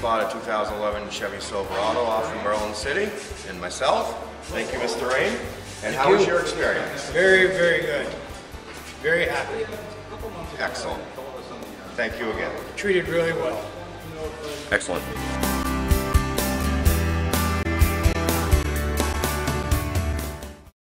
bought a 2011 Chevy Silverado off of Berlin City, and myself. Thank you, Mr. Rain. And how was your experience? Very, very good. Very happy. Excellent. Thank you again. Treated really well. Excellent.